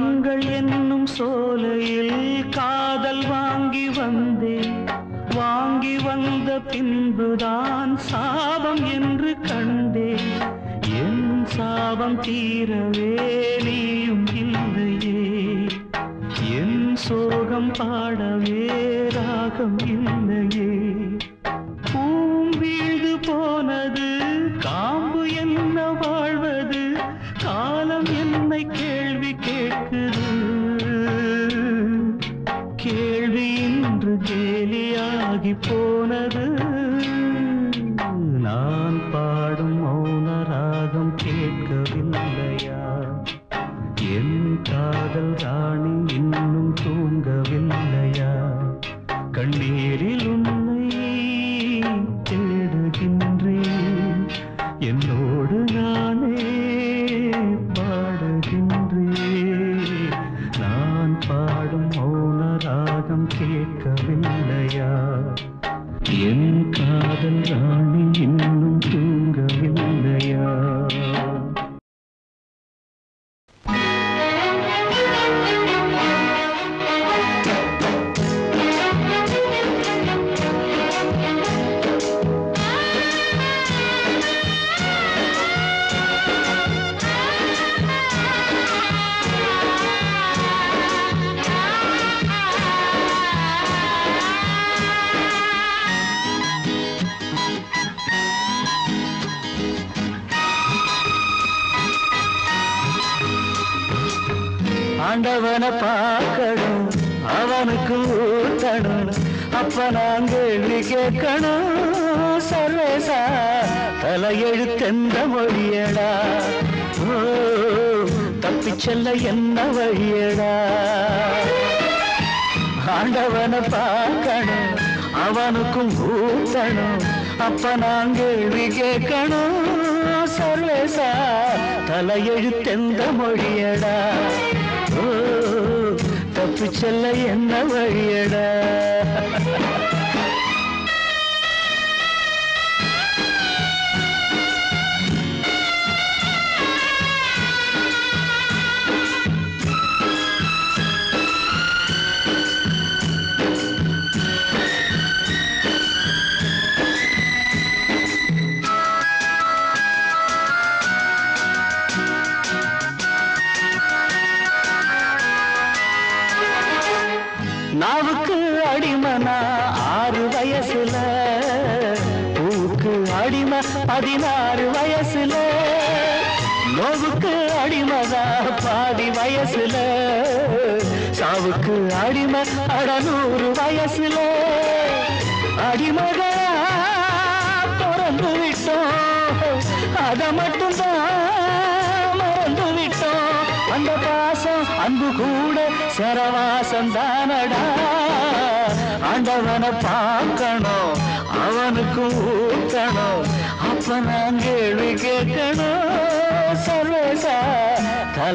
கண்கள் என்னும் சோலையில் காதல் வாங்கி வந்தேன். வாங்கி வந்த பின்புதான் சாபம் என்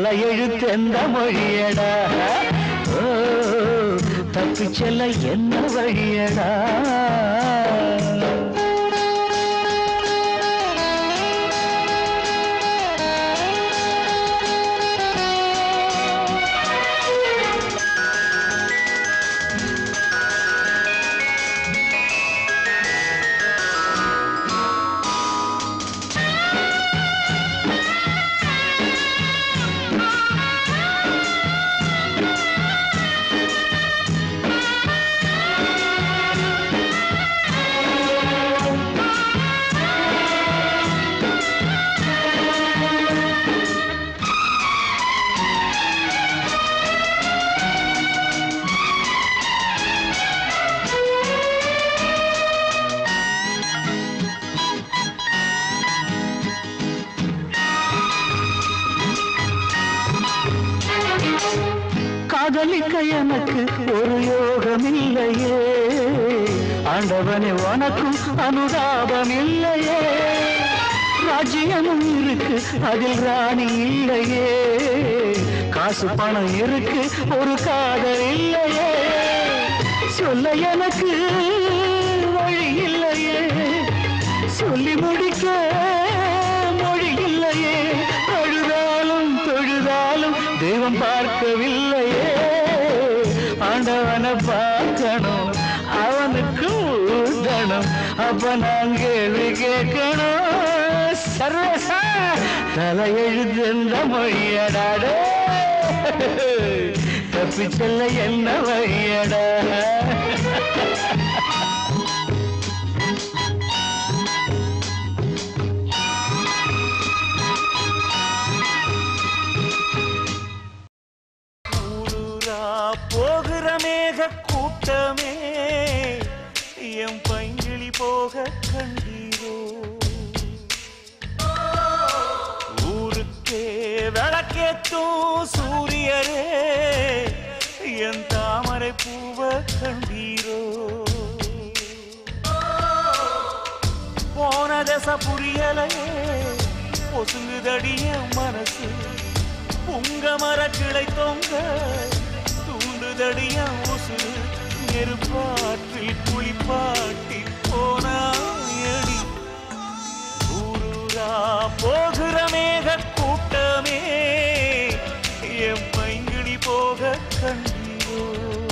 செல்ல தலையெழுத்தெந்த மொழியடா ஓ தப்பிச் செல்ல என்ன வழியடா? பணம் இருக்கு ஒரு காதல் இல்லையே. சொல்ல எனக்கு மொழி இல்லையே. சொல்லி முடிக்க மொழி இல்லையே. தொழுதாலும் தொழுதாலும் தெய்வம் பார்க்கவில்லையே. ஆண்டவனை பார்க்கணும் அவனுக்கு ஊதணும் அப்ப நான் கேள்வி கேட்கணும். சர்வசா தலையெழுந்த மொழியடாடே தப்பி செல்ல என்ன வழியடா? போகிற மேக கூட்டமே என் பங்கிழி போக கண்டீரோ? ஊருக்கே விளக்கேத்தும் சூரிய சூரியரே என் தாமரை பூவ கண்டீரோ. போன தச புரியலையே பொசுங்குதடிய மனசு. உங்க மர கிளை தொங்க தூண்டுதடிய உசு. நெருப்பாற்றில் குளிப்பாட்டி போனாயடி ஊரூரா போகிற மேக கூட்டமே என் போக கண்டீரோ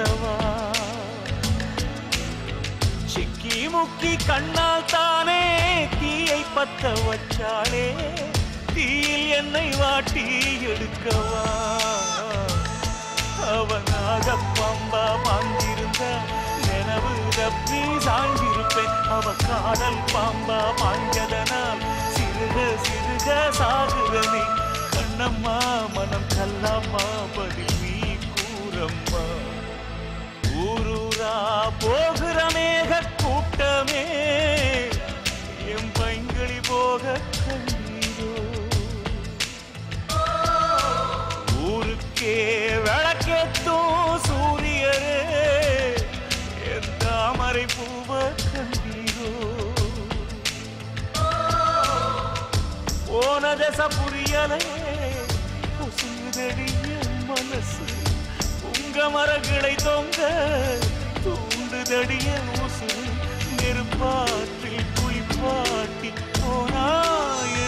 நிறுத்தவா சிக்கி முக்கி கண்ணால் தானே தீயை பத்த வச்சாளே தீயில் என்னை வாட்டி எடுக்கவா? அவனாக பம்பா மாந்திருந்த நினைவு தப்பி சாய்ந்திருப்பேன். அவ காதல் பாம்பா மாஞ்சதனால் சிறுக சிறுக சாகுதனே கண்ணம்மா மனம் கல்லம்மா பதில் நீ கூறம்மா. ஊரூரா போகிற மேக கூட்டமே. என் பைங்களி போக கண்ணீரோ ஊருக்கே விளக்கேத்தும் சூரியரே. என் தாமரை பூவ கண்டீரோ. போன தச புரியலே. உசுதடிய மனசு. உங்க மரங்களை தொங்க தூண்டுதடிய உசுறு நெருப்பாற்றில் குளிப்பாட்டி போனாய.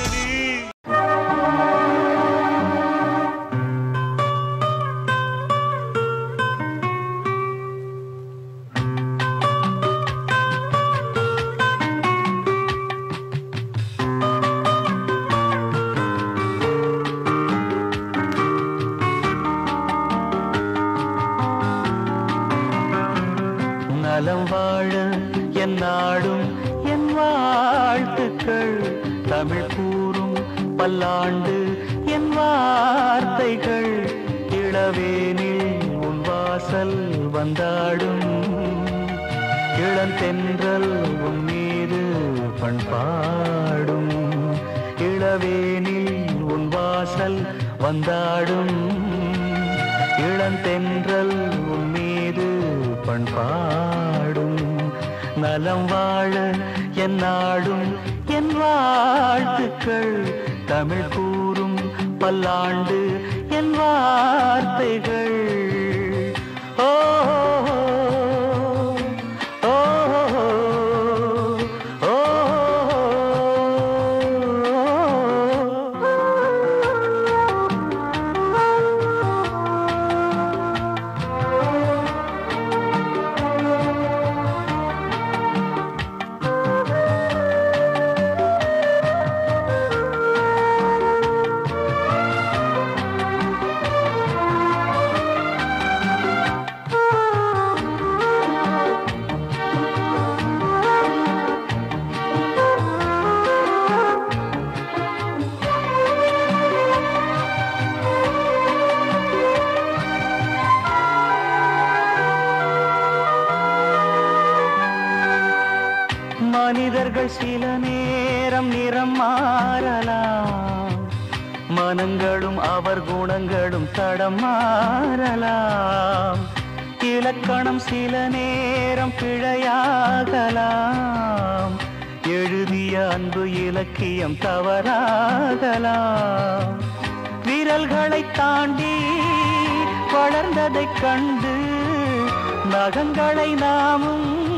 நகங்களை நாமும்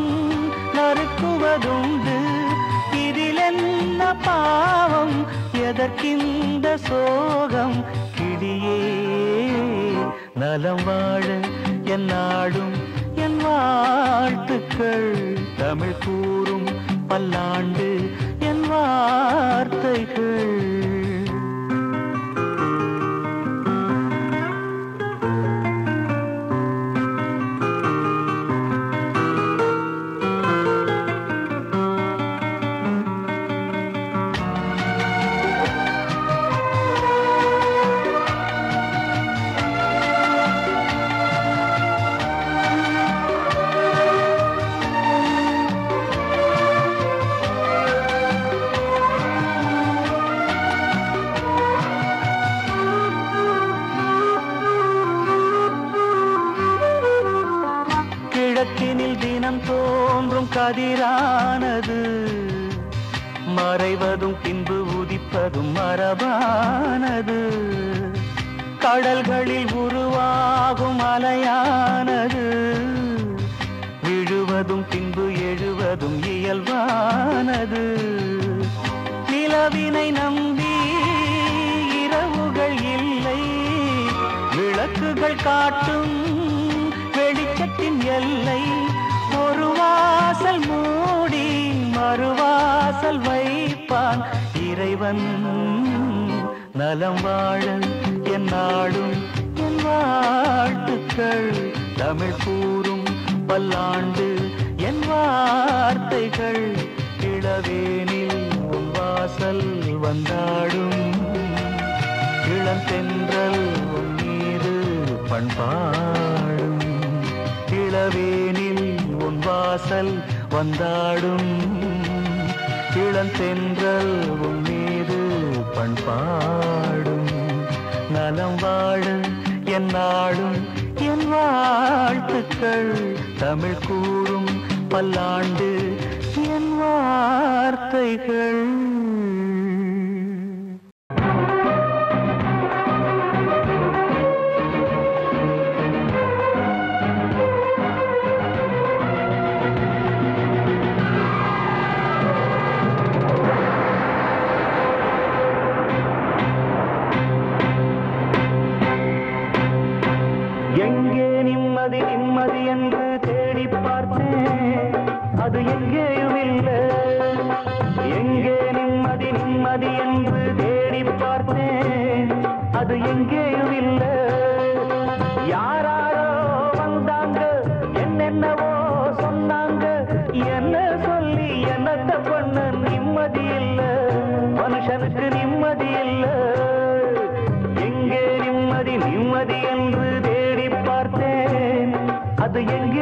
நறுக்குவதுண்டு. இதில் என்ன பாவம்? எதற்கிந்த சோகம்? கிளியே நலம் வாழ என் நாடும் என் வாழ்த்துக்கள். தமிழ் கூறும் பல்லாண்டு என் வார்த்தைகள். மாலையானது. விழுவதும் பின்பு எழுவதும் இயல்பானது. நிலவினை நம்பி இரவுகள் இல்லை. விளக்குகள் காட்டும் வெளிச்சத்தின் எல்லை. ஒரு வாசல் மூடி மறுவாசல் வைப்பான் இறைவன். நலம் வாழ என் நாடும் வாழ்த்துக்கள் தமிழ் கூறும் பல்லாண்டு என் வார்த்தைகள் இளவேனில் வாசல் வந்தாடும். இளந்தென்றல் நீரு பண்பாடும். இளவேனில் உன் வாசல் வந்தாடும். இளந்தென்றல் உன் மீது பண்பாடும். நலம் வாழும் என்னாளும் என் வாழ்த்துக்கள். தமிழ் கூறும் பல்லாண்டு என் வார்த்தைகள். எங்கே நிம்மதி நிம்மதி என்று தேடி பார்த்தேன். அது எங்கேயும் இல்லை. எங்கே நிம்மதி நிம்மதி என்று தேடி பார்த்தேன். அது எங்கேயும் இல்லை. அது எங்கேயும்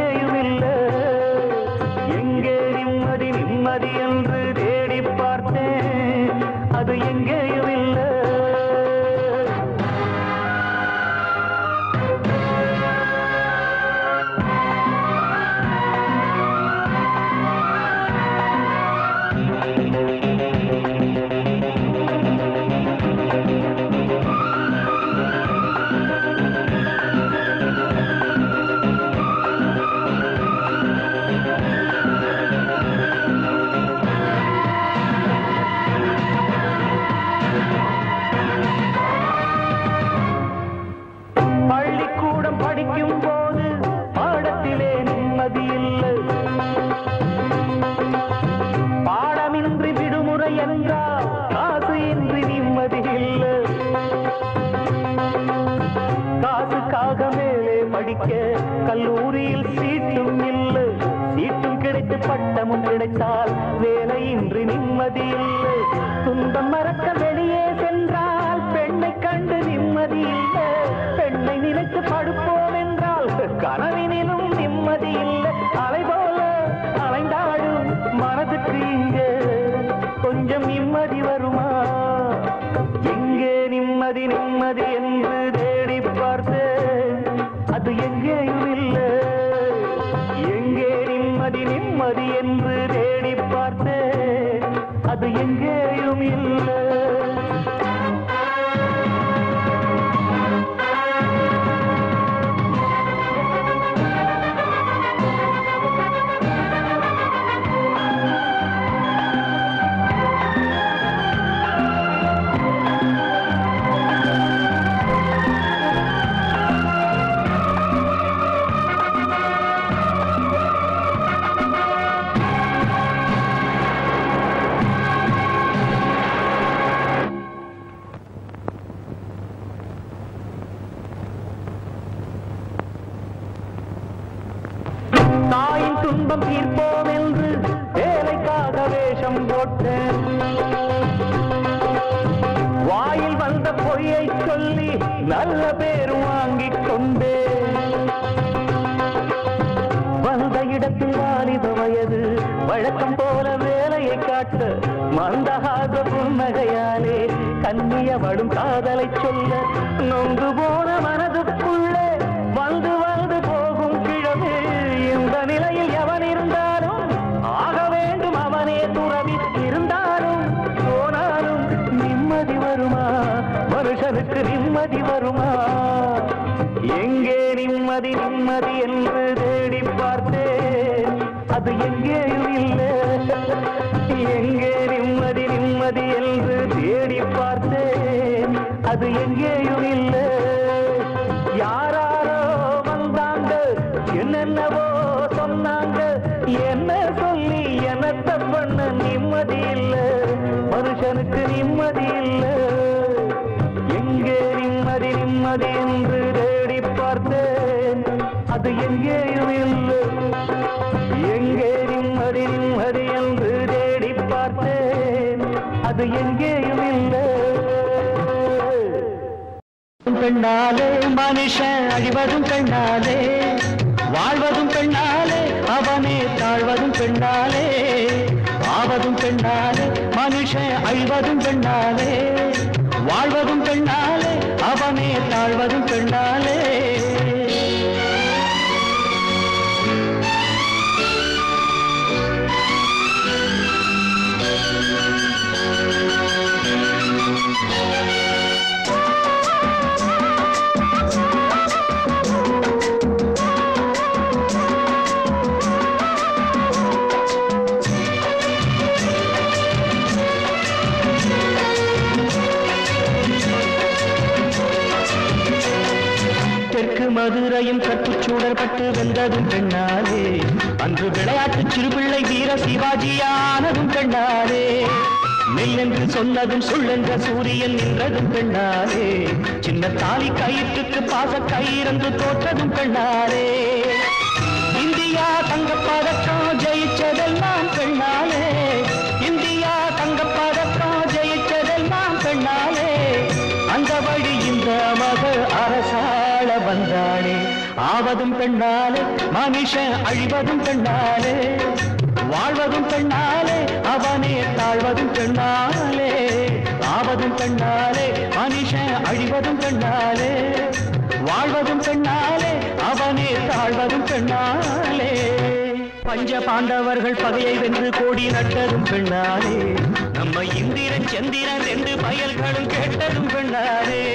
நிம்மதி இல்லை துன்பம் தீர்ப்போம் என்று வேலைக்காக வேஷம் போட்டேன். வாயில் வந்த பொய்யை சொல்லி நல்ல பேர் வாங்கிக் கொண்டேன். வந்த இடத்தில் வாலிப வயது வழக்கம் போல வேலையை காட்ட மந்தகாத புன்னகையாலே கண்ணியவடும் காதலை சொல்ல நொங்கு போன மனதுக்குள்ளே நிம்மதி வருமா? எங்கே நிம்மதி நிம்மதி என்று தேடி பார்த்தேன். அது எங்கேயும் இல்லை. எங்கே நிம்மதி நிம்மதி என்று தேடி பார்த்தேன். அது எங்கேயும் இல்லை. யாராரோ வந்தாங்க என்னென்னவோ சொன்னாங்க. என்ன சொல்லி என்னத்த பண்ண நிம்மதி இல்லை. மனுஷனுக்கு நிம்மதி நான் என்று தேடி பார்த்தேன். அது எங்கேயும் இல்லை? எங்கே நிம்மதி நிம்மதி என்று தேடி பார்த்தேன். அது எங்கேயும் இல்லை? பெண்ணாலே மனுஷன் அழிவதும் பெண்ணாலே வாழ்வதும் பெண்ணாலே அவனே தாழ்வதும் பெண்ணாலே ஆவதும் பெண்ணாலே மனுஷன் அழிவதும் பெண்ணாலே வாழ்வதும் வாழ்வதும் தாழ்வதும் பெண்ணாலே. கற்புச்சூடர் பட்டு வென்றதும் பெண்ணாலே. அன்று விளையாட்டு சிறுபிள்ளை வீர சிவாஜியானதும் பெண்ணாலே. மெல்லென்று சொன்னதும் சொல்லென்ற சூரியன் நின்றதும் பெண்ணாலே. சின்ன தாலி கயிற்றுக்கு பாச கயிறந்து தோற்றதும் பெண்ணாலே. இந்தியா தங்கப்பா ஆவதும் பெண்ணாலே மனுஷன் அழிவதும் பெண்ணாலே வாழ்வதும் பெண்ணாலே அவனே தாழ்வதும் பெண்ணாலே. ஆவதும் பெண்ணாலே மனுஷன் அழிவதும் பெண்ணாலே வாழ்வதும் பெண்ணாலே அவனே தாழ்வதும் பெண்ணாலே. பஞ்ச பாண்டவர்கள் பகையை வென்று கோடி நட்டதும் பெண்ணாலே. நம்ம இந்திரன் சந்திரன் ரெண்டு பயல்களும் கேட்டதும் பெண்ணாலே.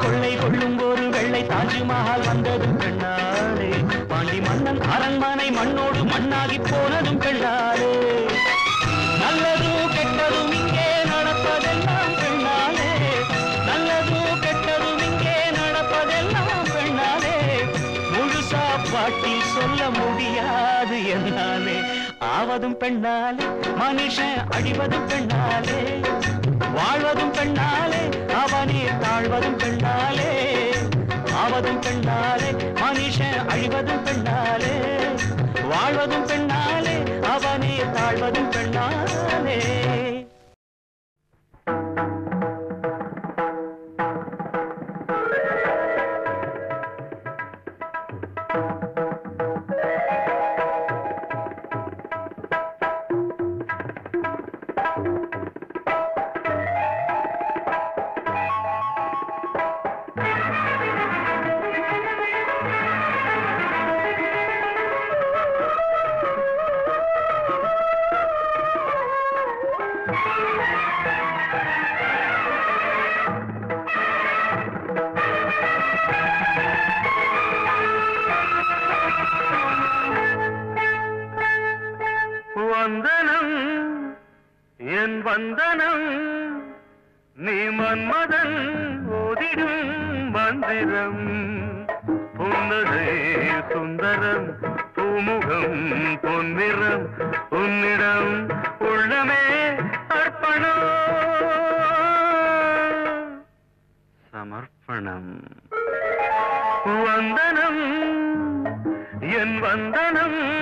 கொள்ளை கொள்ளும் ஒரு வெள்ளை தாஜ்மஹால் வந்ததும் பெண்ணாலே பாண்டி மன்னன் அரண்மனை மண்ணோடு மண்ணாகி போனதும் பெண்ணாலே நல்லதும் கெட்டதும் இங்கே நடப்பதெல்லாம் பெண்ணாலே நல்லதும் கெட்டதும் இங்கே நடப்பதெல்லாம் பெண்ணாலே முழுசா பாட்டில் சொல்ல முடியாது என்னாலே. ஆவதும் பெண்ணாலே மனுஷன் அடிவதும் பெண்ணாலே வாழ்வதும் பெண்ணாலே அவனே தாழ்வதும் பெண்ணாலே ஆவதும் பெண்ணாலே மனுஷன் அழிவதும் பெண்ணாலே. வாழ்வதும் பெண்ணாலே அவனே தாழ்வதும் பெண்ணாலே. வந்தனம். நீ மன்மதன் ஓதிடும் மந்திரம். புன்னகை சுந்தரம் பூமுகம் பொன்னிறம். உன்னிடம் உள்ளமே அர்ப்பணம். சமர்ப்பணம். வந்தனம் என் வந்தனம்.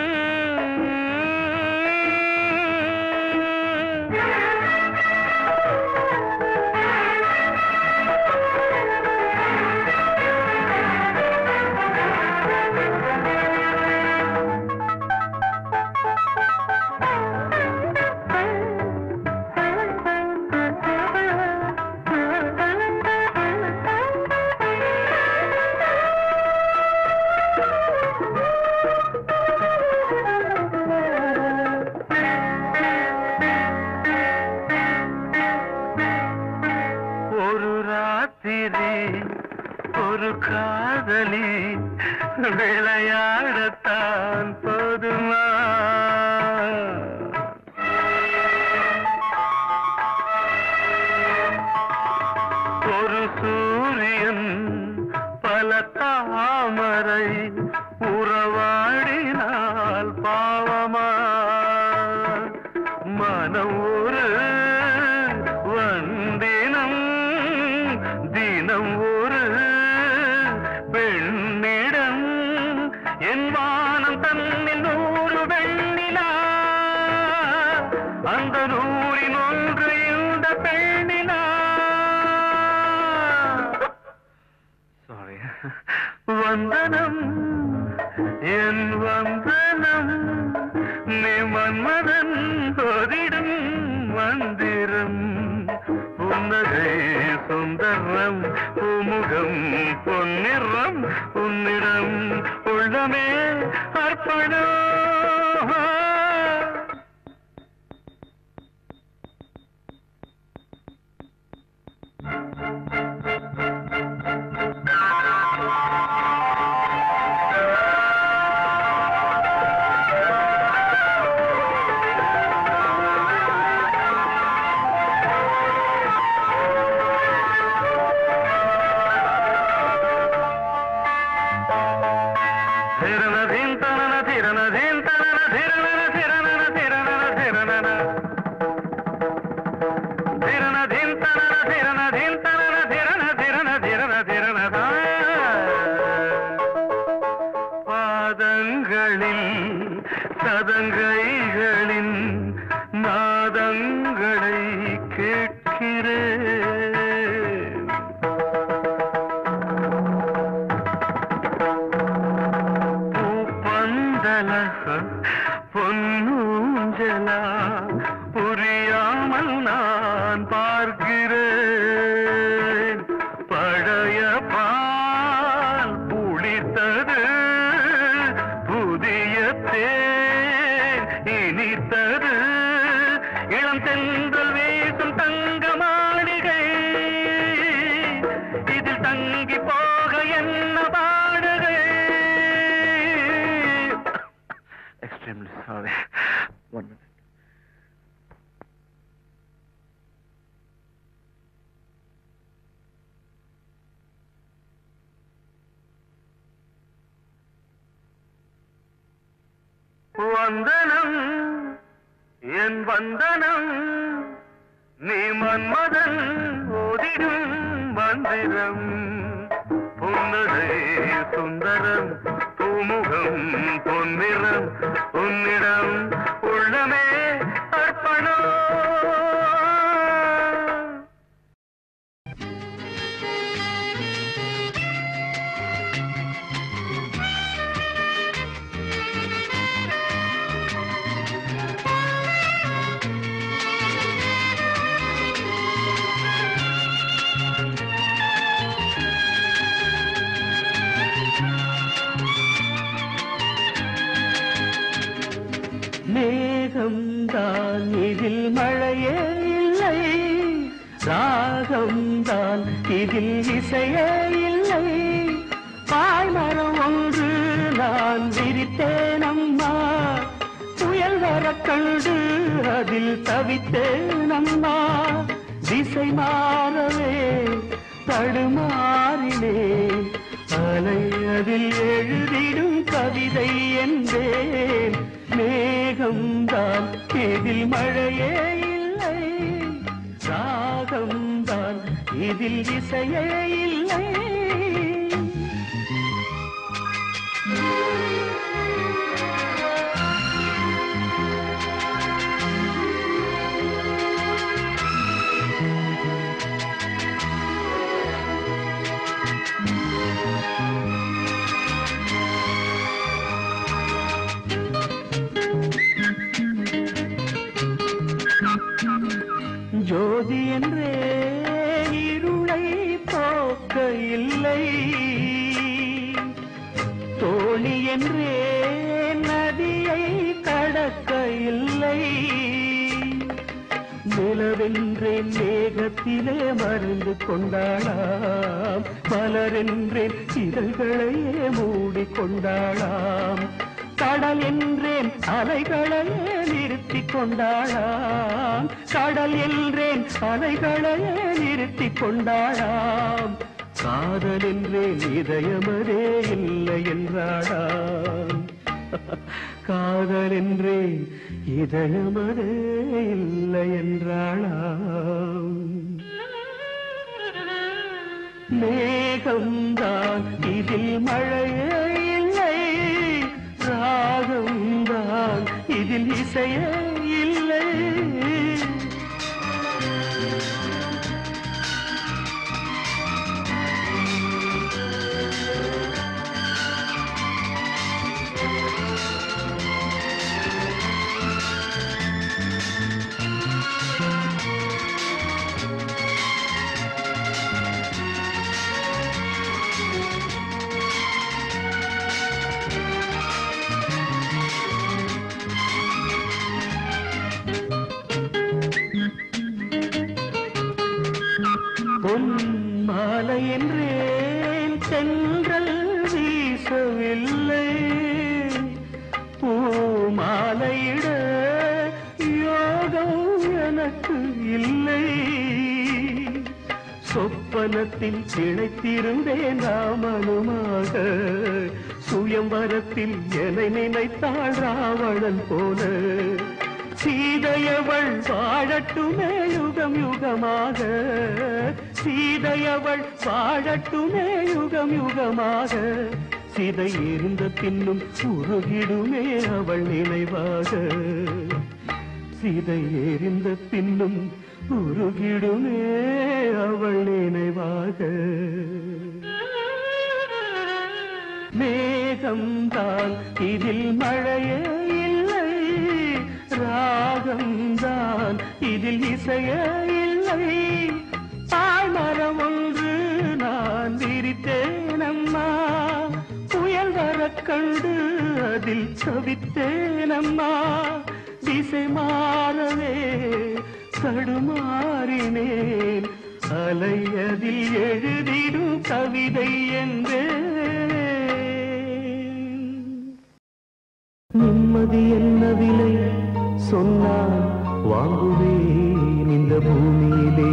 வந்தனம் என் வந்தனம் நீ மன்மதன் ஓதிடும் மந்திரம். புன்னகை சுந்தரம் பூமுகம் பொன்னிறம் உன்னிடம் இசையே இல்லை. பாய்மரம் ஒன்று நான் விரித்தேன் அம்மா. புயல் வர கண்டு அதில் தவித்தேன் அம்மா. திசை மாறவே தடுமாறினே. அலை அதில் எழுதிடும் கவிதை என்றேன் மேகம்தான் எதில் மழையே இதில் இசையே இல்லை. மேகத்திலே மருந்து கொண்டாளாம். மலரென்றேன் இதழ்களையே மூடிக்கொண்டாளாம். கடல் என்றேன் அலைகளையே நிறுத்தி கொண்டாளாம் கடல் என்றேன் அலைகளையே நிறுத்தி கொண்டாளாம் காதல் என்றேன் இதயமதே இல்லை என்றாளாம். காதல் என்றே இதழமதே இல்லை என்றாளாம் மேகம்தான் இதில் மழையே இல்லை ராகம்தான் இதில் இசையே இல்லை. என்றேன். சென்றல் வீசவில்லை. பூமாலையிட யோகம் எனக்கு இல்லை. சொப்பனத்தில் திளைத்திருந்தேன் ராமனுமாக. சுயம்பரத்தில் என நினைத்தாள் ராவணன் போல. சீதையவள் வாழட்டுமே யுகம் யுகமாக. சீதையவள் வாழட்டுமே யுகம் யுகமாக. சிதை இருந்த பின்னும் உருகிடுமே அவள் நினைவாக. சிதை எரிந்த பின்னும் உருகிடுமே அவள் நினைவாக. மேகம்தான் இதில் மழையே இல்லை. ராகம்தான் இதில் இசையே இல்லை. தாய்மரம் ஒன்று நான் விரித்தேனம்மா. புயல் வரக் கண்டு அதில் தவித்தேனம்மா திசை மாறவே தடுமாறினேன் அலையதில் எழுதிடும் கவிதை என்றேன் நிம்மதி என்ன விலை? சொன்னால் வாங்குவேன் இந்த பூமியிலே.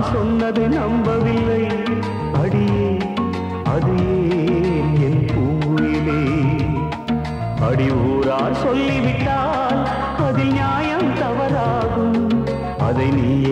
நான் சொன்னதை நம்பவில்லை. அடியே அது ஏன் என் பூங்குயிலே அடி ஊரார் சொல்லிவிட்டால் அதில் நியாயம் தவறாகும். அதை நீயே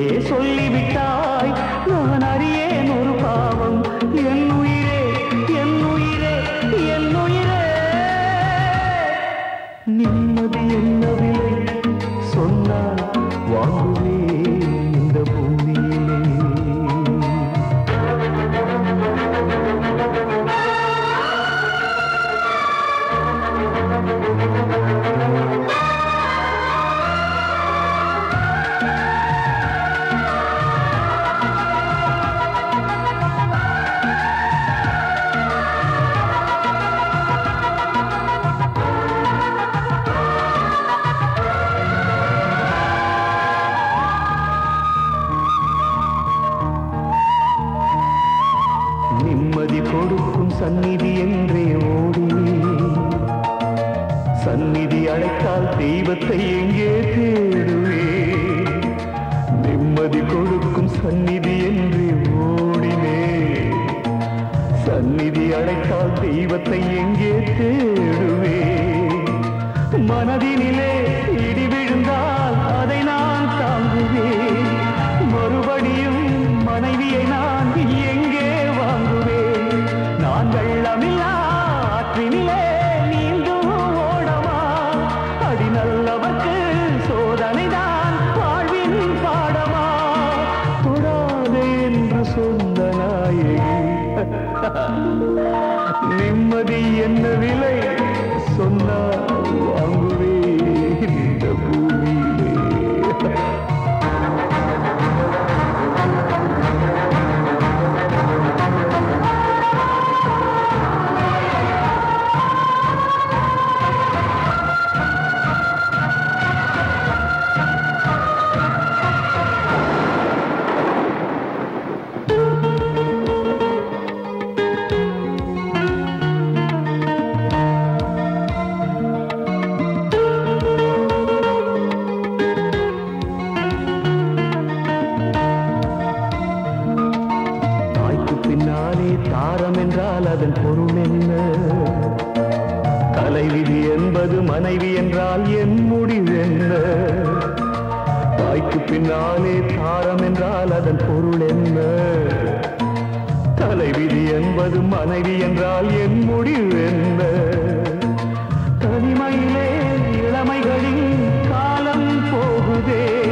என்பது மனைவி என்றால் என் முடிவு என்ன? தனிமையிலே இளமைகளின் காலம் போகுதே.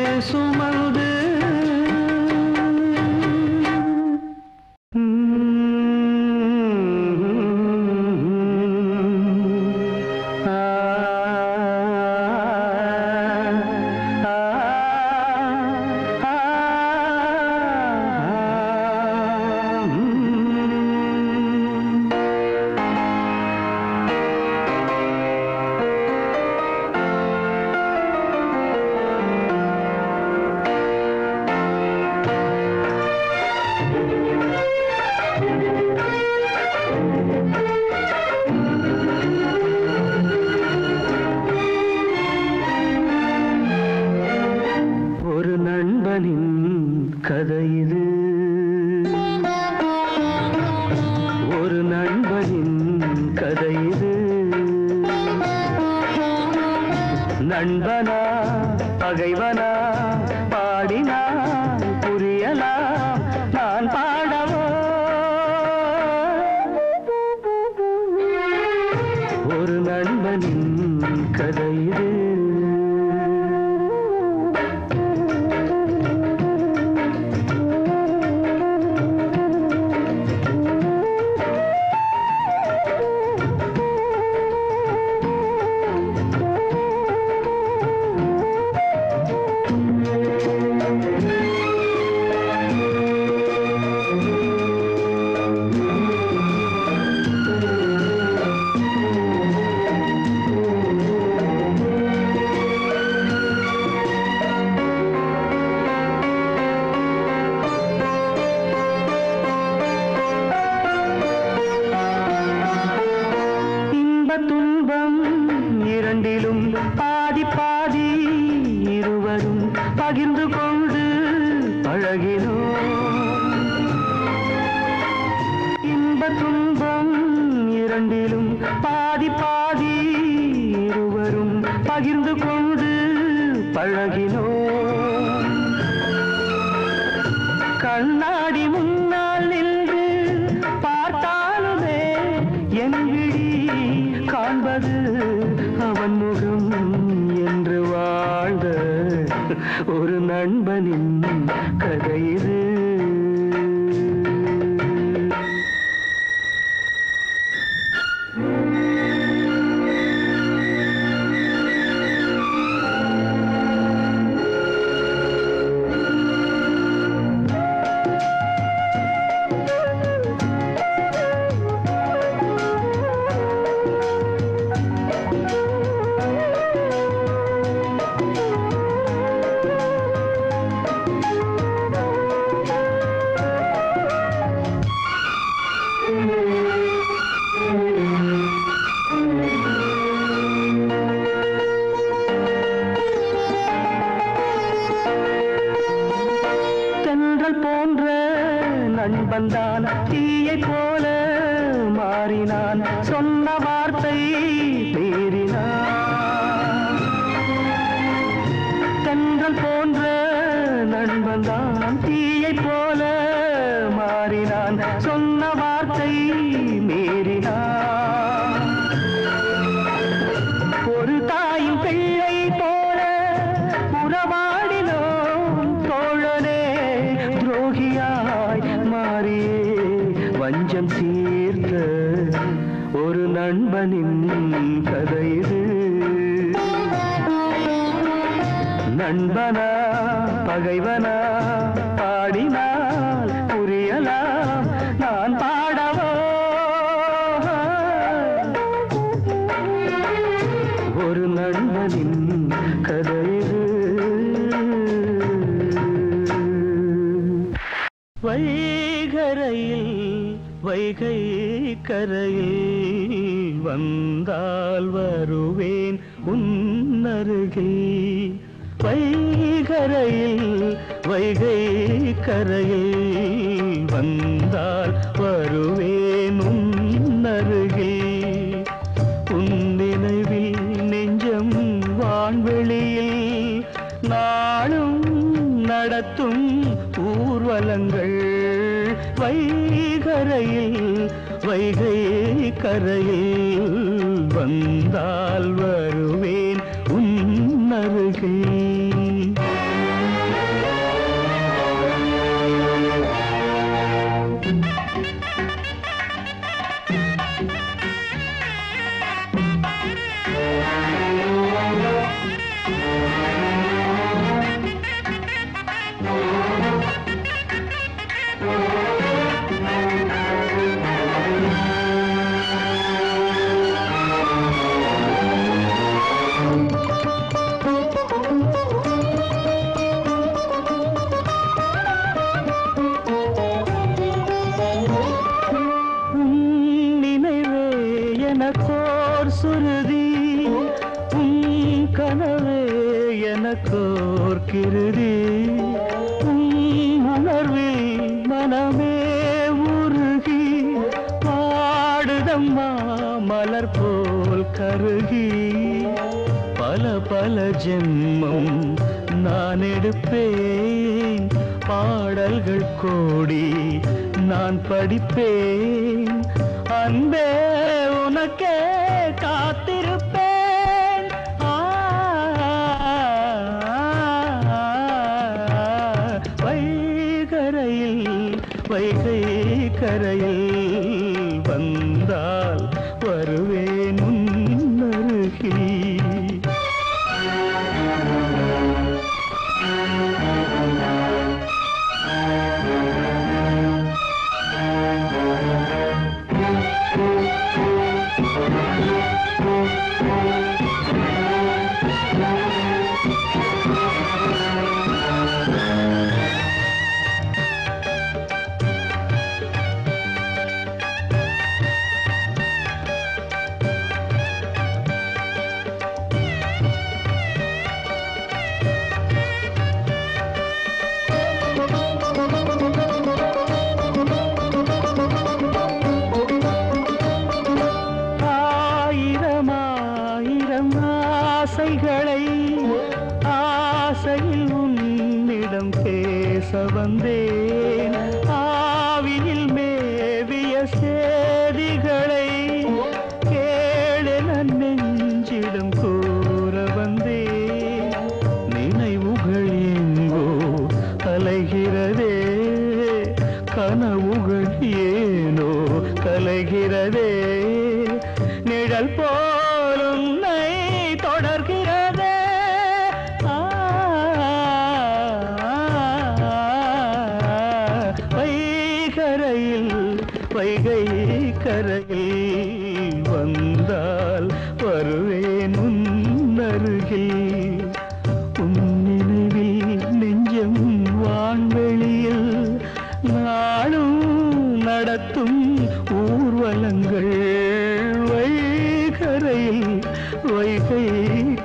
में सुमन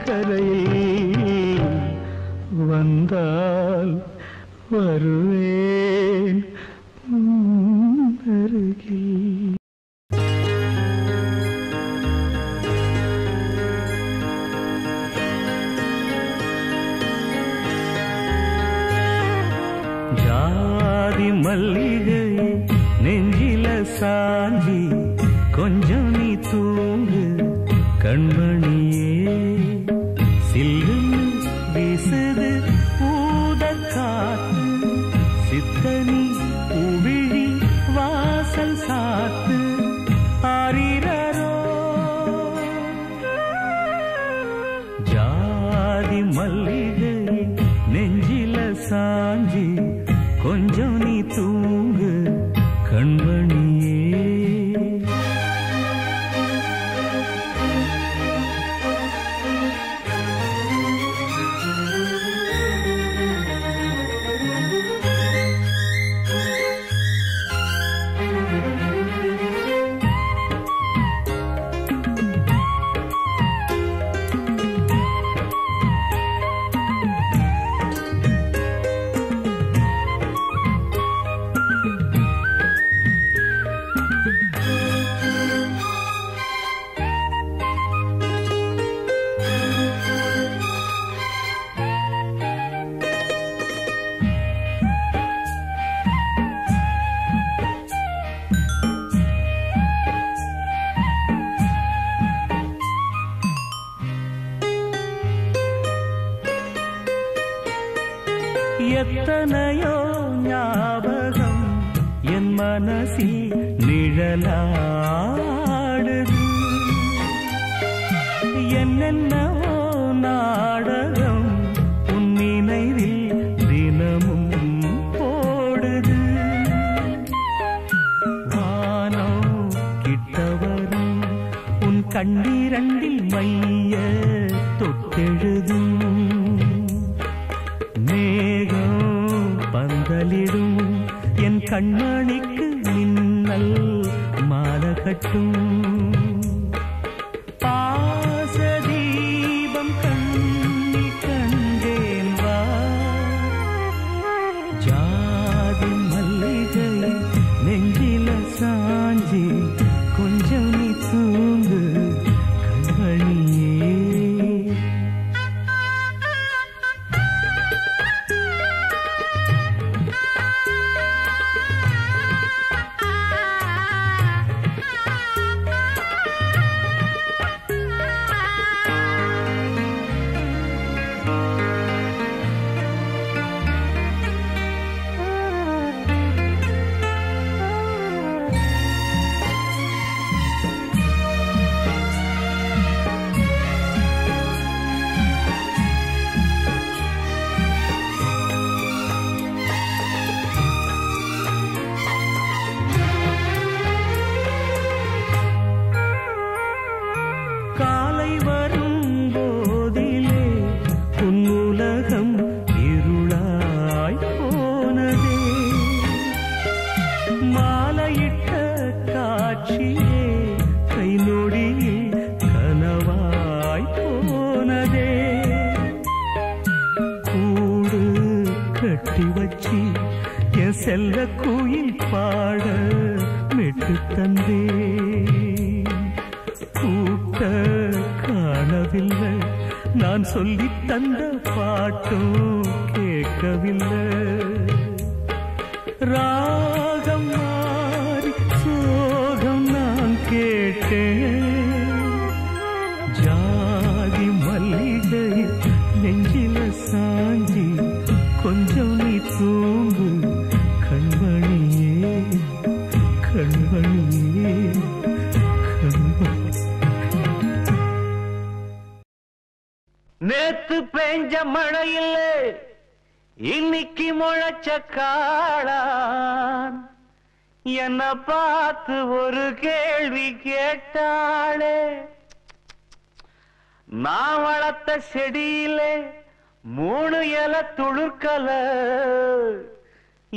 கரையில் வந்தால் வருவே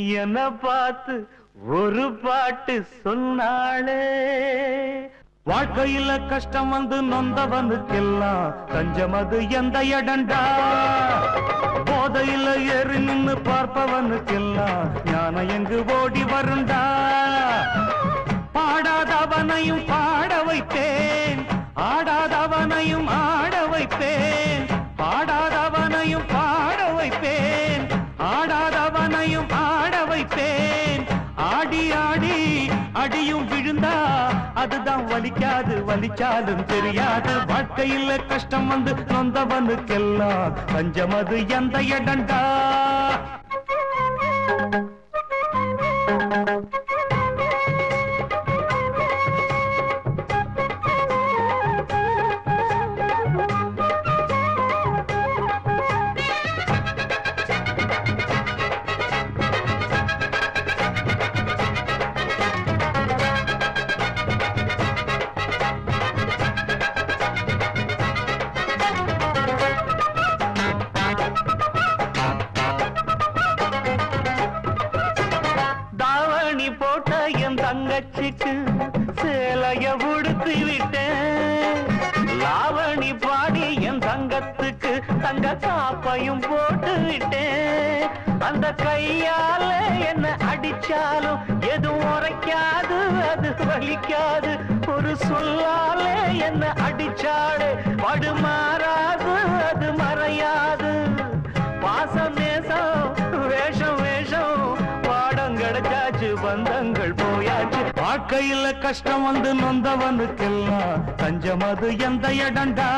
என்ன பார்த்து ஒரு பாட்டு சொன்னாளே. வாழ்க்கையில கஷ்டம் வந்து நொந்தவனுக்கெல்லாம் தஞ்சம் அது எந்த இடண்டா போதையில ஏறி நின்னு பார்ப்பவனுக்கெல்லாம் ஞான எங்கு ஓடி வருண்டா? பாடாதவனையும் பாட வைப்பேன் ஆடாதவனையும் ஆட வைப்பேன். அடியும் விழுந்தா அதுதான் வலிக்காது வலிச்சாலும் தெரியாது வாழ்க்கையில் கஷ்டம் வந்து நொந்தவனுக்கெல்லாம் பஞ்சமது எந்த இடண்டா என்ன படு மாறாது அது மறையாது. பாசம் நேசம் வேஷம் வேஷம் பாடம் கிடைச்சாச்சு பந்தங்கள் போயாச்சு. வாழ்க்கையில கஷ்டம் வந்து நொந்தவனுக்கெல்லாம் தஞ்சம் அது எந்த இடண்டா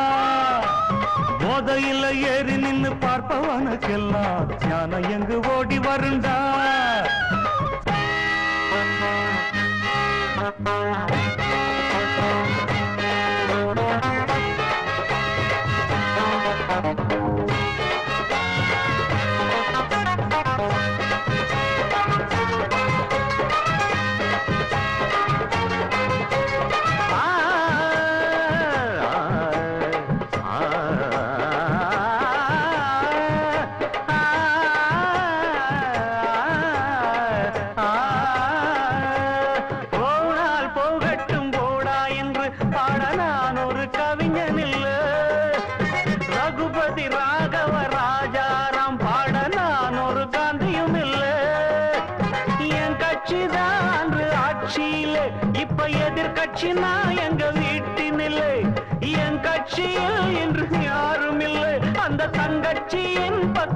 போதையில ஏறி நின்னு பார்ப்பவனுக்கெல்லாம் ஞானம் எங்கு ஓடி வருண்டா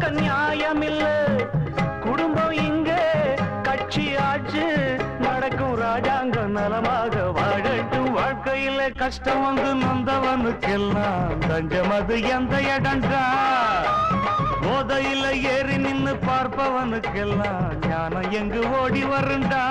தங்கட்சியின் நியாயம் குடும்பம் இங்க கட்சி ஆச்சு நடக்கும் ராஜாங்கம் நலமாக வாழட்டும் வாழ்க்கையில கஷ்டம் வந்து நொந்தவனுக்கெல்லாம் தஞ்சம் அது எந்த இடங்கா போதையில ஏறி நின்னு பார்ப்பவனுக்கெல்லாம் ஞானம் எங்கு ஓடி வருண்டா?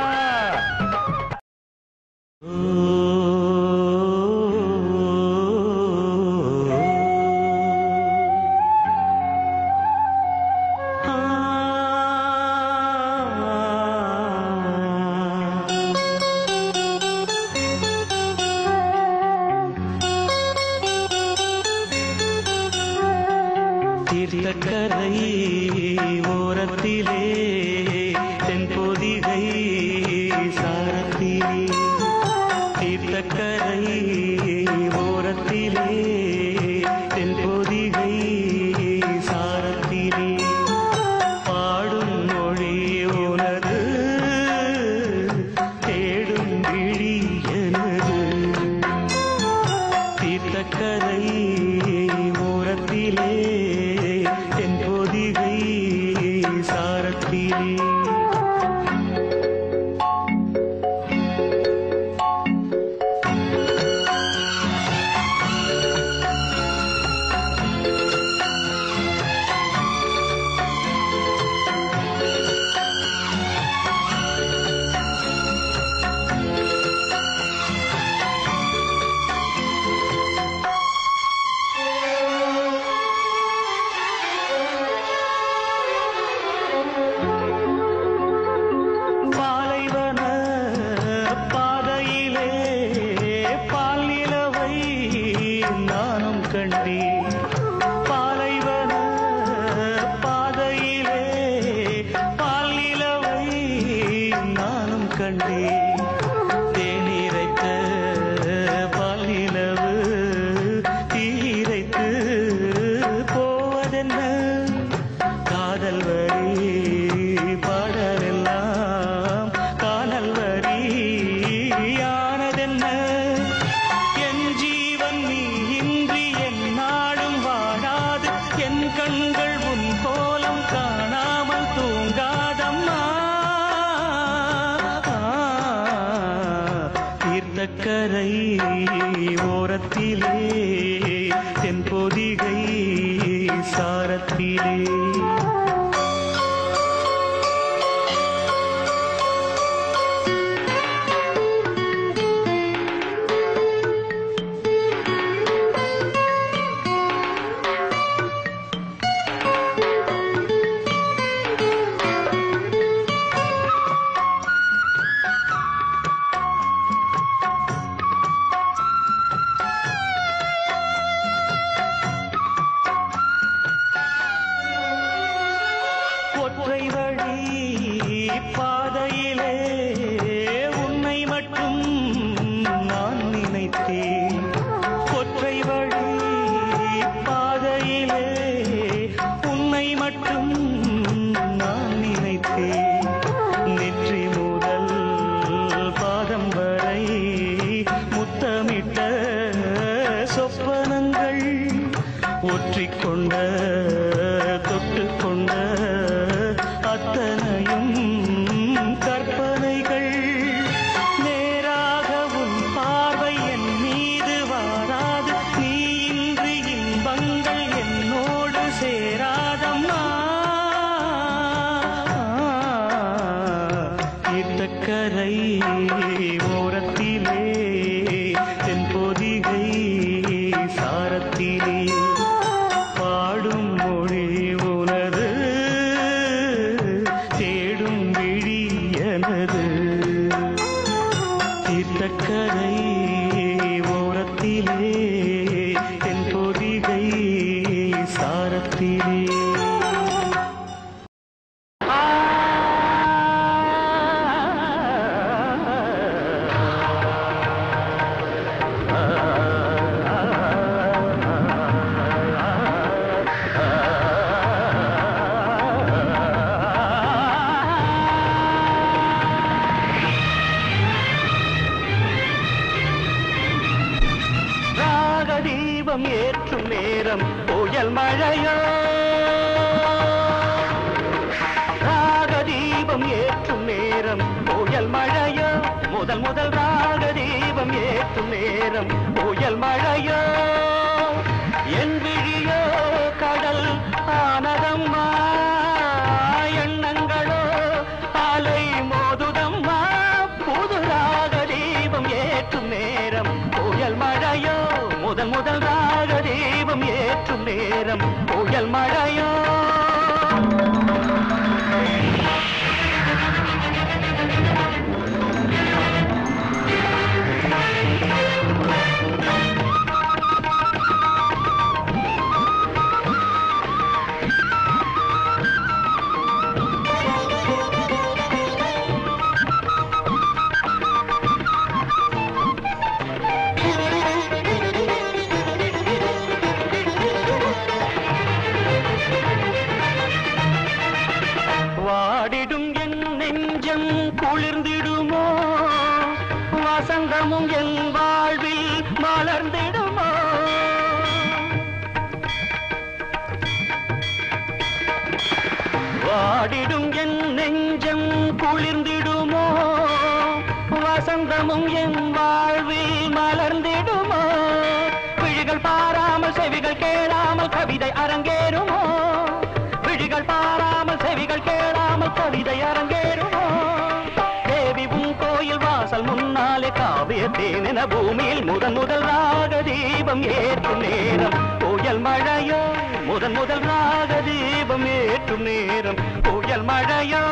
தேனென பூமியில் முதன் முதல் ராக தீபம் ஏற்றும் நேரம். புயல் மழையோ முதன் முதல் ராக தீபம் ஏற்றும் நேரம். புயல் மழையோ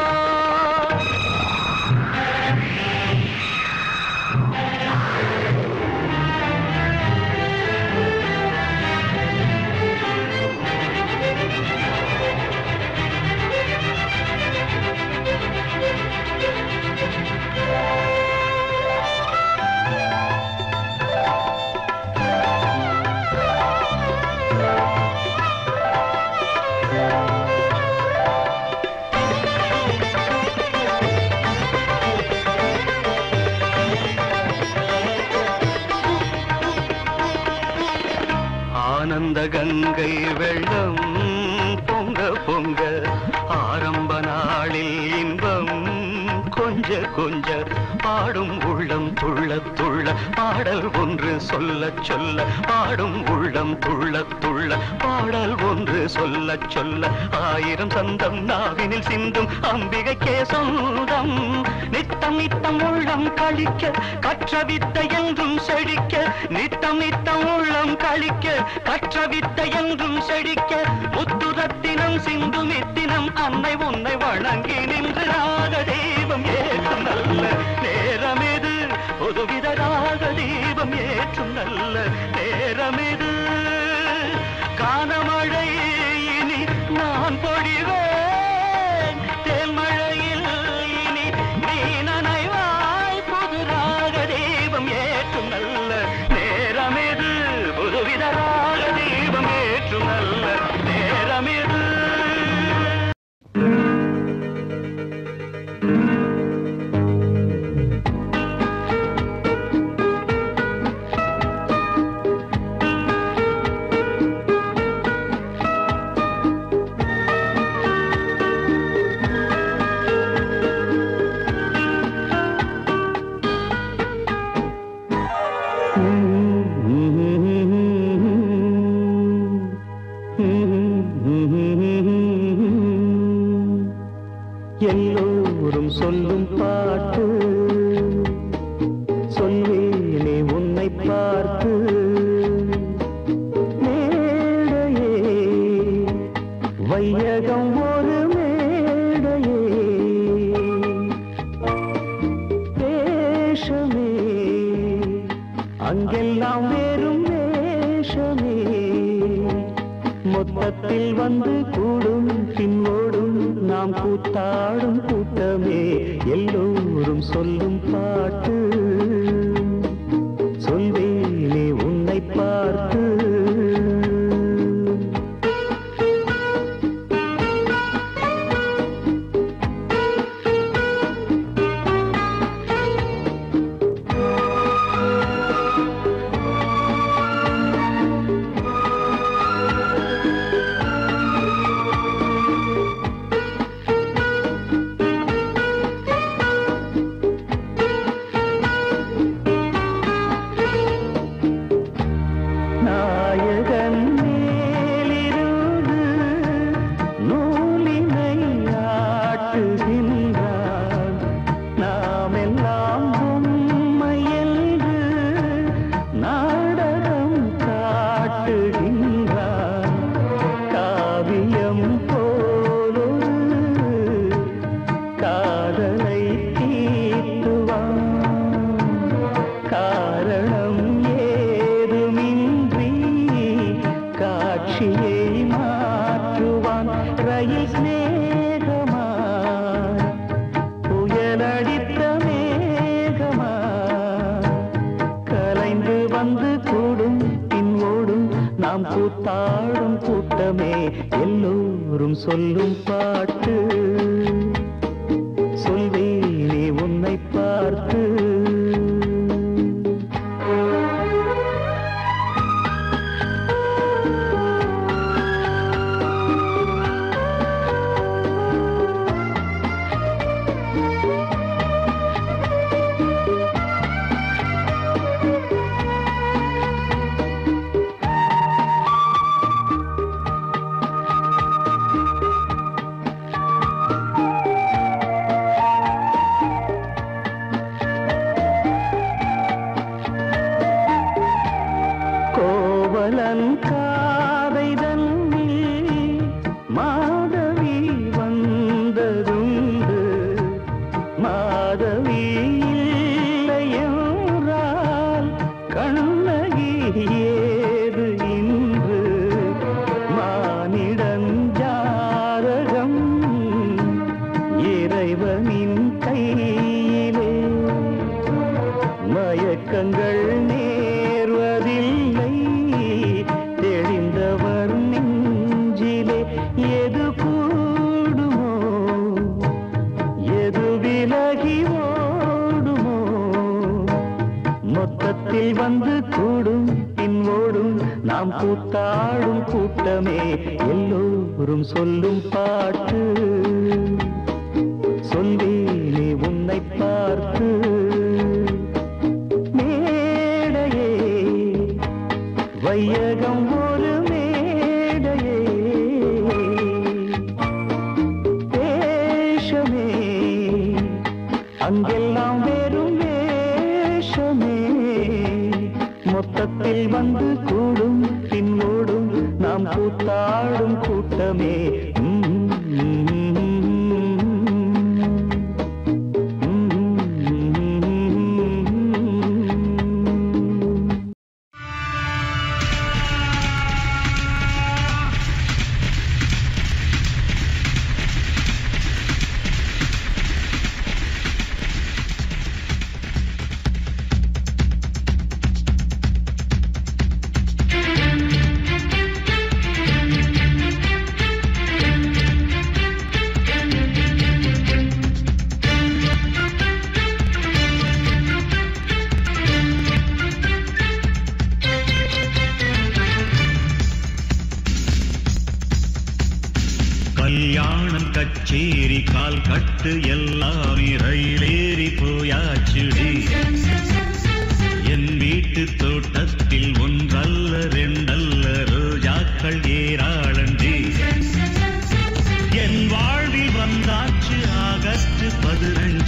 ஆனந்த கங்கை வெள்ளம் பொங்க பொங்க ஆரம்ப நாளில் இன்பம் கொஞ்ச கொஞ்ச பாடும் உள்ளம் துள்ள துள்ள பாடல் ஒன்று சொல்ல சொல்ல பாடும் உள்ளம் துள்ள துள்ள பாடல் ஒன்று சொல்ல சொல்ல ஆயிரம் சந்தம் நாவினில் சிந்தும் அம்பிகைக்கே சொந்தம் நித்தம் நித்தம் உள்ளம் கழிக்க கற்ற வித்தை என்றும் செழிக்க நித்தம் நித்தம் உள்ளம் கழிக்க கற்ற வித்தை என்றும் செழிக்க முத்துரத்தினம் சிந்து நித்தினம் அன்னை உன்னை வணங்கி நின்று ராக தெய்வம் ஏற்றும் நல்ல நேரமேது புதுவித ராக தெய்வம் ஏற்றும் நல்ல நேரமேது.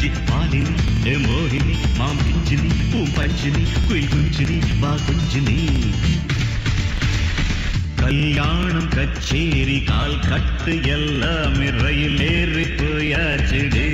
పిచ్చి మాలిని ఏ మోహిని మా పిచ్చిని ఓ పంచిని కుయిగుంచిని మా గుంజిని கல்யாணம் கச்சேரி கால் கட்டு எல்லாம் ரயில் ஏறி போயாச்சுடே.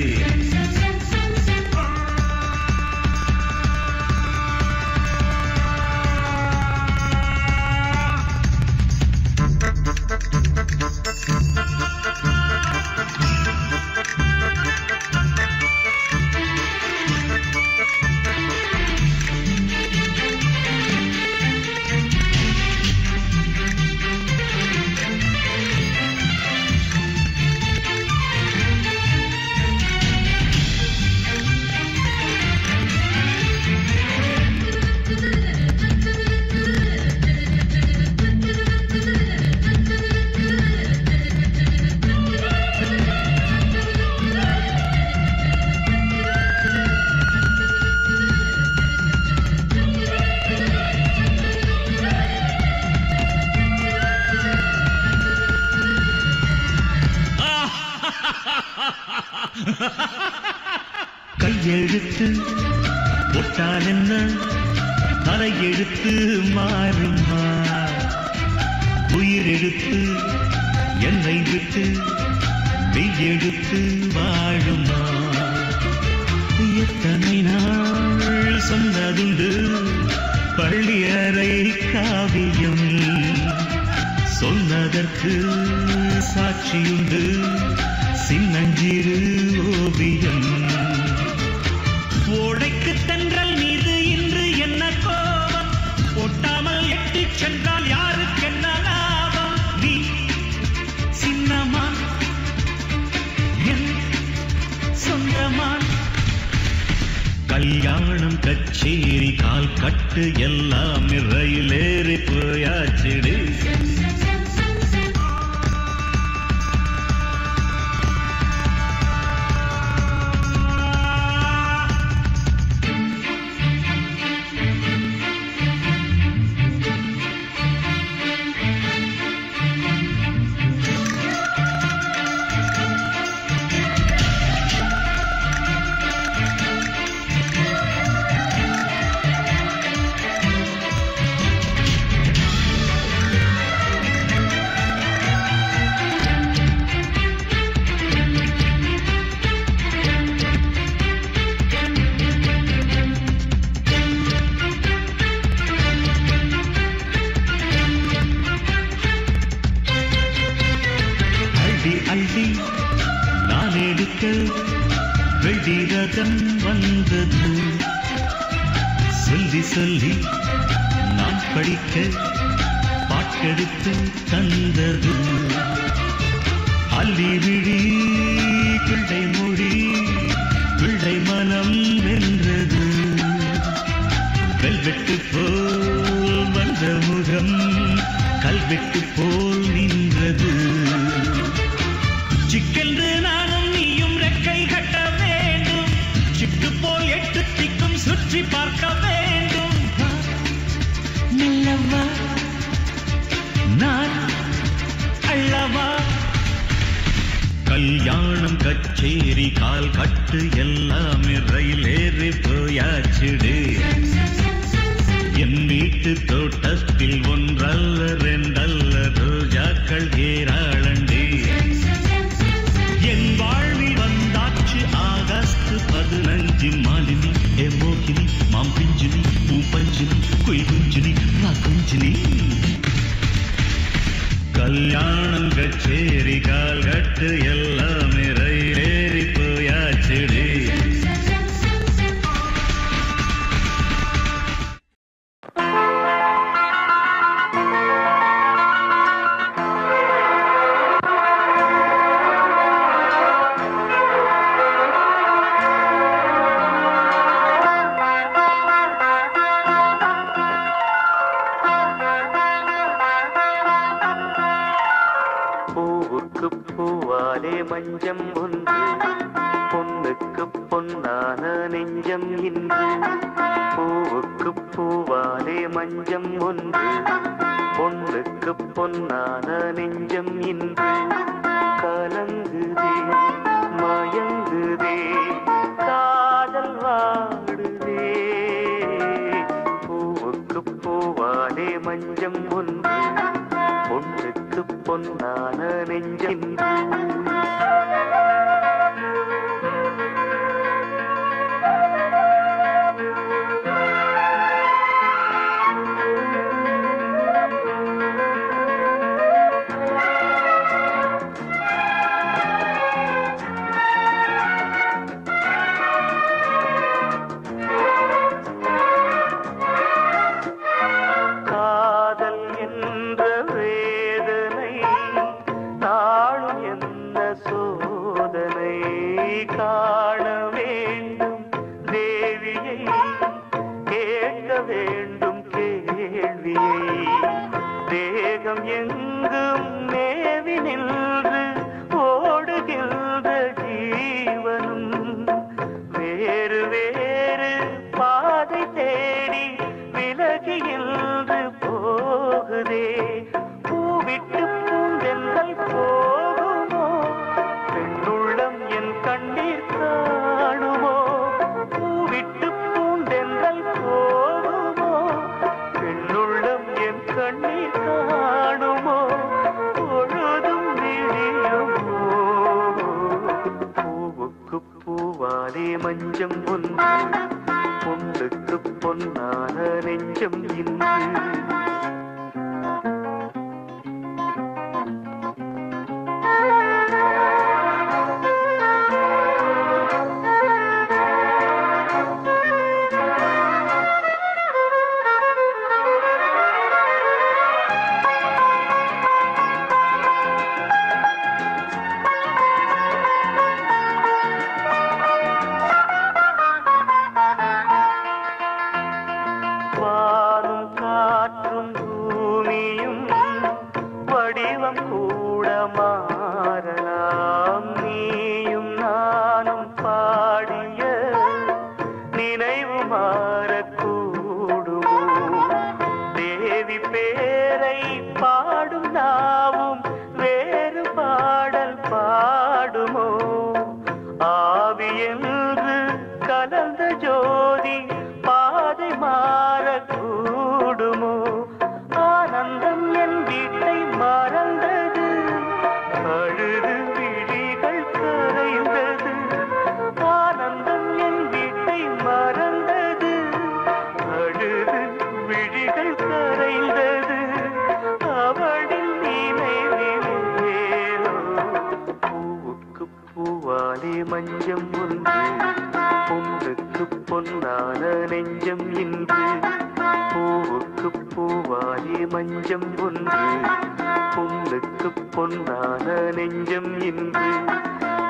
நெஞ்சம் இன்று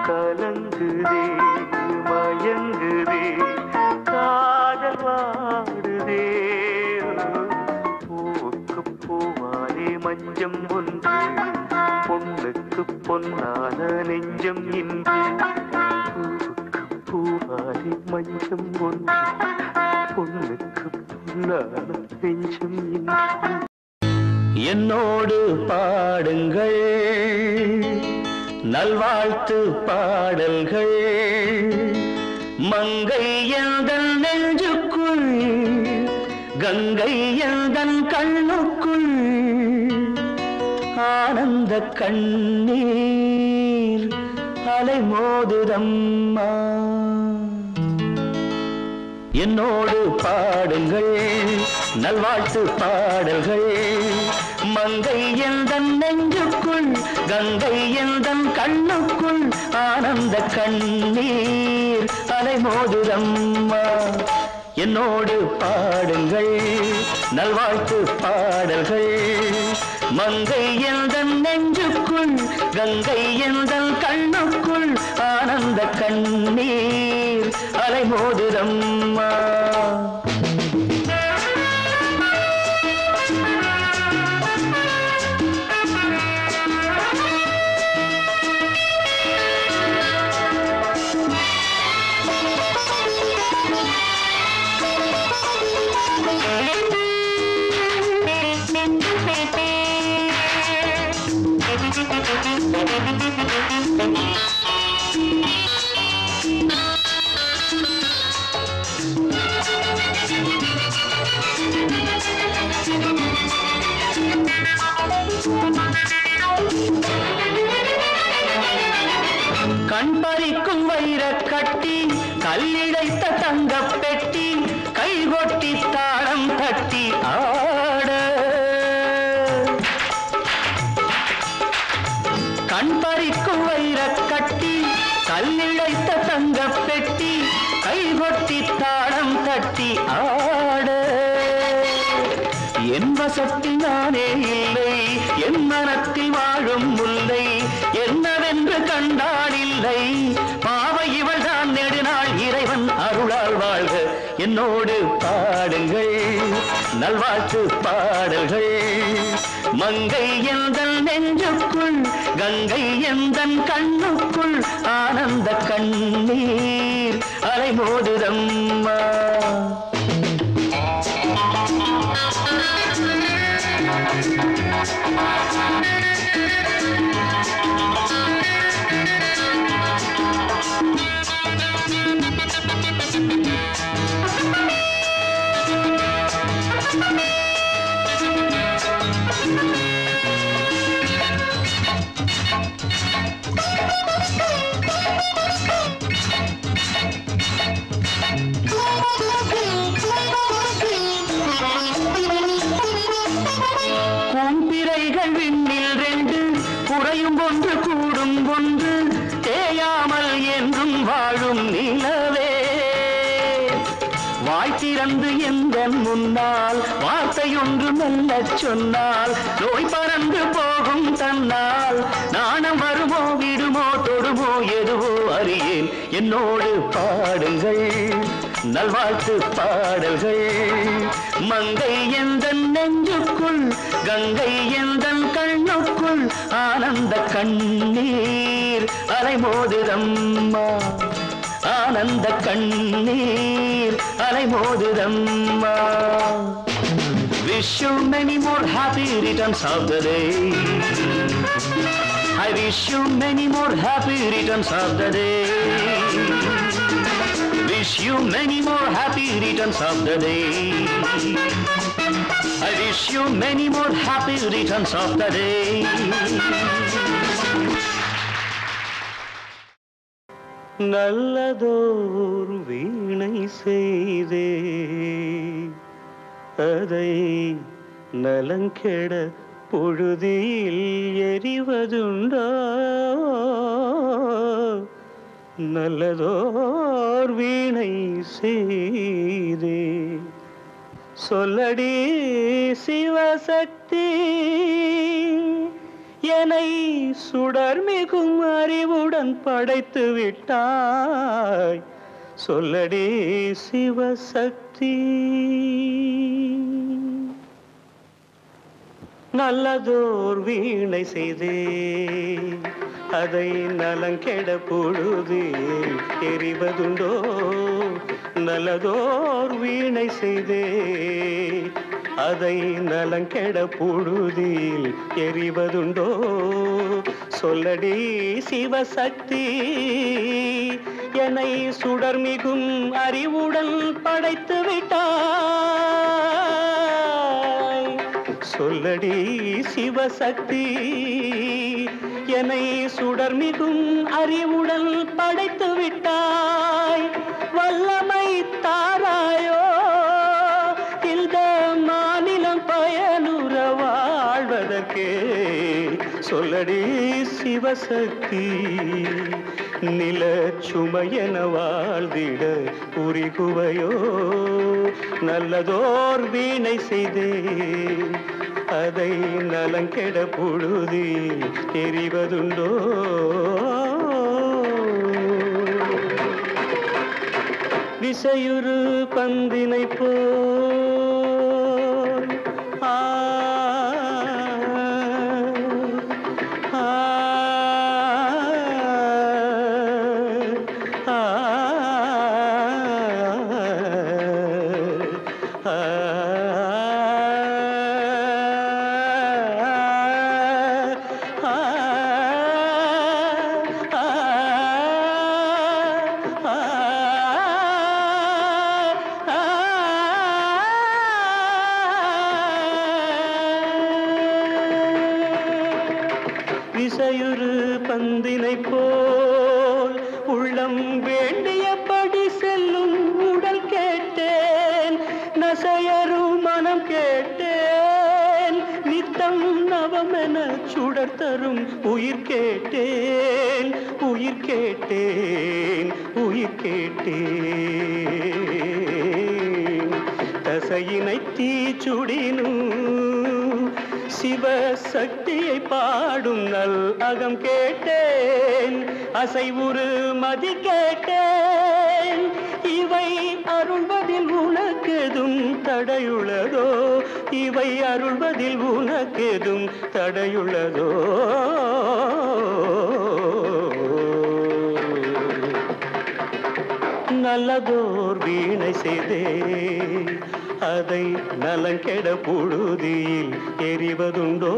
கலங்குதே மயங்குதே காதல் வாடுதே. பூக்கு பூவாலே மஞ்சம் ஒன்று பொண்ணுக்கு பொன்னான நெஞ்சம் இன்று. பூக்கு பூவாலே மஞ்சம் ஒன்று பொண்ணுக்கு பொன்னான நெஞ்சம் இன்று. என்னோடு பாடுங்கள். நல்வாழ்த்து பாடல்கள். மங்கை எந்தன் நெஞ்சுக்குள் கங்கை எந்தன் கண்ணுக்குள் ஆனந்த கண்ணீர் அலை மோதுதம்மா என்னோடு பாடுங்கள். நல்வாழ்த்து பாடல்கள். மங்கை எந்தன் நெஞ்சுக்குள் கங்கை எந்தன் கண்ணுக்குள் ஆனந்த கண்ணீர் அலைமோதுதம்மா என்னோடு பாடுங்கள் நல்வாழ்த்து பாடல்கள். மங்கை எந்தன் நெஞ்சுக்குள் கங்கை எந்தன் கண்ணுக்குள் ஆனந்த கண்ணீர் அலைமோதுதம்மா கண்ணுக்குள் கங்கை எந்தன் கண்ணுக்குள் ஆனந்த கண்ணீர் அலைமோதுதம்மா. வார்த்தையொன்று சொன்னால் நோய் பறந்து போகும் தன்னால். நாணம் வருமோ விடுமோ தொடுமோ எதுவோ அறியேன். என்னோடு பாடுங்கள் நல்வாழ்த்து பாடல்கள். மங்கை எந்த நெஞ்சுக்குள் கங்கை எந்த கண்ணுக்குள் ஆனந்த கண்ணீர் அலைமோதுதம்மா. ஆனந்த கண்ணீர் அலைமோதுதம்மா. Wish you many more happy returns of the day. I wish you many more happy returns of the day. Wish you many more happy returns of the day. I wish you many more happy returns of the day. நல்லதோர் வீணை செய்தே அதை நலங்கெட பொழுதில் எறிவதுண்டா நல்லதோர் வீணை செய்தே. சொல்லடி சிவசக்தி என்னை சுடர் மிகும் அறிவுடன் படைத்து விட்டாய் சொல்லடி சிவசக்தி நல்லதோர் வீணை செய்தே. அதை நலங்கெட பொழுது எறிவதுண்டோ? நல்லதோர் வீணை செய்தே. அதை நலங்கெட பொழுதில் எறிவதுண்டோ? சொல்லடி சிவசக்தி. என்னை சுடர் மிகும் அறிவுடன் படைத்து விட்டாய். சொல்லடி சிவசக்தி. என்னை சுடர் மிகும் அறிவுடன் படைத்து விட்டாய். வல்லமை தாராயோ இந்த மாநிலம் பயனுற வாழ்வதற்கே. சொல்லடி சிவசக்தி நில சுமையென வாழ்ந்திட புரிகுவையோ நல்லதோர் வீணை செய்தே அதை நலங்கெட புழுதி எறிவதுண்டோ? விசையுறு பந்தினை போ நலங்கெட புழுதியில் எறிவதுண்டோ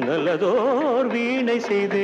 நல்லதோர் வீணை செய்து